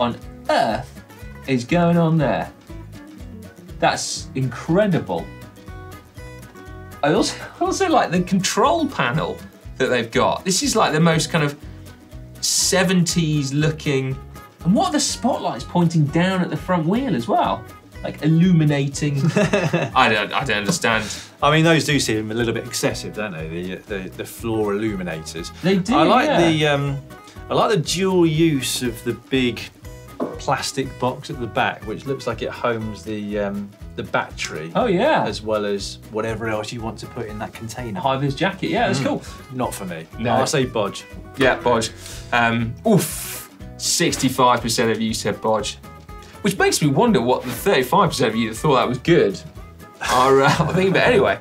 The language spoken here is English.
on earth is going on there? That's incredible. I also also like the control panel that they've got. This is like the most kind of 70s looking. And what are the spotlights pointing down at the front wheel as well? Like illuminating. I don't I don't understand. I mean, those do seem a little bit excessive, don't they? The the, the floor illuminators. They do, I like yeah. the um, I like the dual use of the big plastic box at the back, which looks like it homes the um, the battery. Oh yeah. As well as whatever else you want to put in that container. High vis jacket, yeah, that's cool. Not for me. No. I'll say bodge. Yeah, bodge. Um, oof, 65% of you said bodge. Which makes me wonder what the 35% of you that thought that was good are, uh, thinking. But anyway,